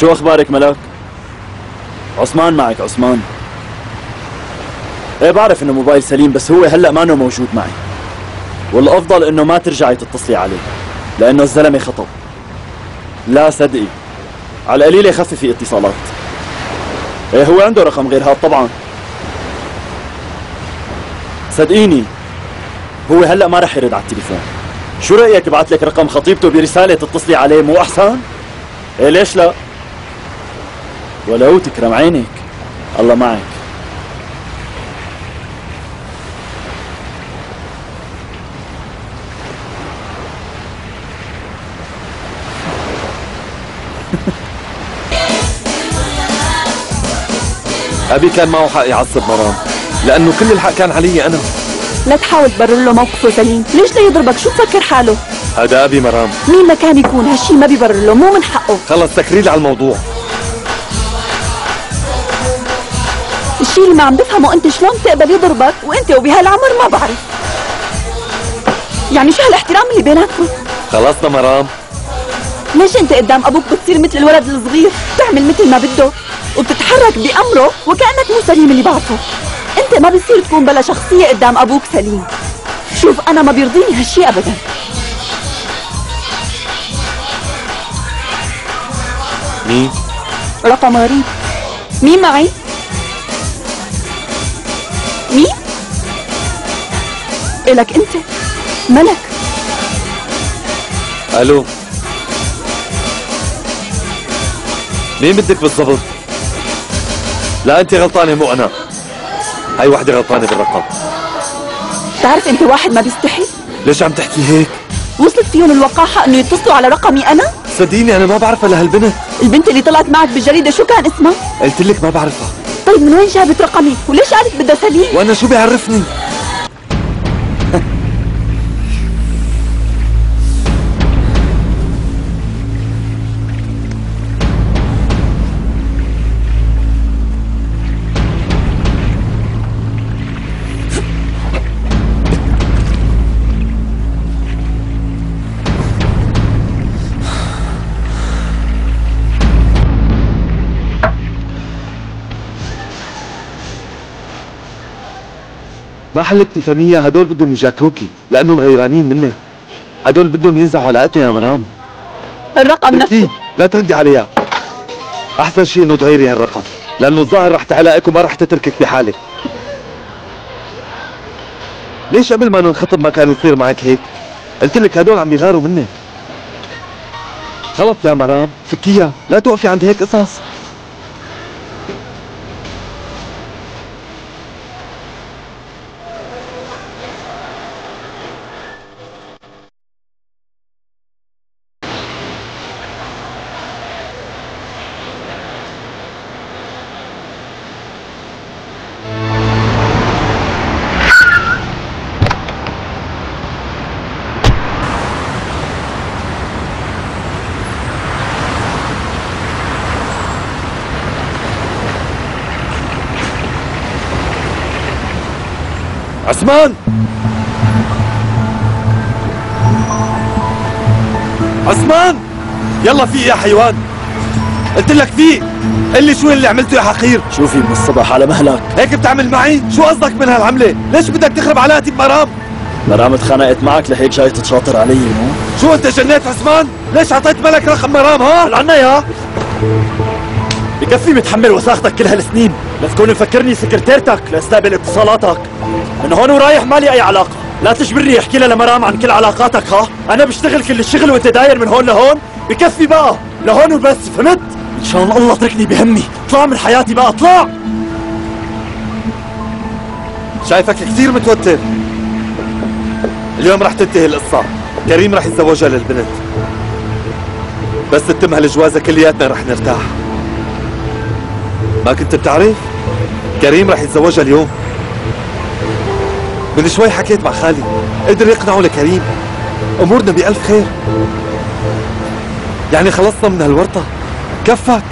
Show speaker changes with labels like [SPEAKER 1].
[SPEAKER 1] شو أخبارك ملاك؟ عثمان معك عثمان. إيه بعرف إنه موبايل سليم بس هو هلأ مانو موجود معي. والأفضل إنه ما ترجعي تتصلي عليه لأنه الزلمة خطب لا صدقي. على القليله خففي اتصالات إيه هو عنده رقم غير هاد طبعا. صدقيني هو هلأ ما رح يرد على التليفون. شو رأيك أبعث لك رقم خطيبته برسالة تتصلي عليه مو أحسن؟ إيه ليش لا؟ ولو تكرم عينك الله معك.
[SPEAKER 2] أبي كان معه حق يعصب مرام لأنه كل الحق كان علي أنا.
[SPEAKER 3] لا تحاول تبرر له موقفه سليم ليش لا يضربك؟ شو بفكر حاله؟
[SPEAKER 2] هذا أبي مرام.
[SPEAKER 3] مين ما كان يكون هالشي ما بيبرر له مو من حقه.
[SPEAKER 2] خلص تكريل على الموضوع.
[SPEAKER 3] الشي اللي ما عم بفهمه انت شلون بتقبل يضربك وانت وبهالعمر ما بعرف. يعني شو هالاحترام اللي بيناتكم؟
[SPEAKER 2] خلصنا مرام.
[SPEAKER 3] ليش انت قدام أبوك بتصير مثل الولد الصغير؟ بتعمل مثل ما بده وبتتحرك بأمره وكأنك مو سليم اللي بعرفه انت ما بصير تكون بلا شخصية قدام أبوك سليم. شوف أنا ما بيرضيني هالشي ابدا.
[SPEAKER 2] مين؟
[SPEAKER 3] رقم غريب. مين معي؟ مين؟ إلك أنت ملك
[SPEAKER 2] ألو مين بدك بالضبط؟ لا أنت غلطانة مو أنا هاي وحدة غلطانة بالرقم
[SPEAKER 3] تعرف أنت واحد ما بيستحي؟
[SPEAKER 2] ليش عم تحكي هيك؟
[SPEAKER 3] وصلت فيهم الوقاحة إنه يتصلوا على رقمي أنا؟
[SPEAKER 2] صدقيني أنا ما بعرفها لهالبنت
[SPEAKER 3] البنت اللي طلعت معك بالجريدة شو كان اسمها؟
[SPEAKER 2] قلت لك ما بعرفها
[SPEAKER 3] طيب من وين جابت رقمي؟ وليش قالت بدها سليم؟
[SPEAKER 2] وأنا شو بيعرفني؟ ما حلك تفهميها هدول بدهم يجاكروكي لأنهم غيرانين منك هدول بدهم ينزعوا علاقته يا مرام.
[SPEAKER 3] الرقم نفسه.
[SPEAKER 2] لا تردي عليها. أحسن شيء إنه تغيري هالرقم لأنه الظاهر رح تعلقك وما رح تتركك بحالك. ليش قبل ما ننخطب ما كان يصير معك هيك؟ قلت لك هدول عم يغاروا منك خلص يا مرام فكيها لا توقفي عند هيك قصص. عثمان. عثمان. يلا في يا حيوان. قلت لك في قل لي شو اللي عملته يا حقير.
[SPEAKER 1] شوفي من الصبح على مهلك.
[SPEAKER 2] هيك بتعمل معي؟ شو قصدك من هالعملة؟ ليش بدك تخرب علاقتي بمرام؟
[SPEAKER 1] مرام اتخانقت معك لهيك جاي تتشاطر علي مو؟
[SPEAKER 2] شو انت جنيت عثمان؟ ليش اعطيت ملك رقم مرام ها؟
[SPEAKER 1] لعنا يا. بكفي متحمل وساختك كل هالسنين. لا تكون مفكرني سكرتيرتك لاستقبل اتصالاتك. من هون ورايح مالي أي علاقة. لا تجبرني أحكي لها لمرام عن كل علاقاتك ها؟ أنا بشتغل كل الشغل وأنت داير من هون لهون. بكفي بقى. لهون وبس فهمت؟ إن شاء الله اتركني بهمي. اطلع من حياتي بقى اطلع!
[SPEAKER 2] شايفك كثير متوتر. اليوم رح تنتهي القصة. كريم رح يتزوجها للبنت. بس تتم هالجوازة كلياتنا رح نرتاح. ما كنت بتعرف؟ كريم رح يتزوجها اليوم. من شوي حكيت مع خالي. قدر يقنعه لكريم. أمورنا بألف خير. يعني خلصنا من هالورطة. كفك.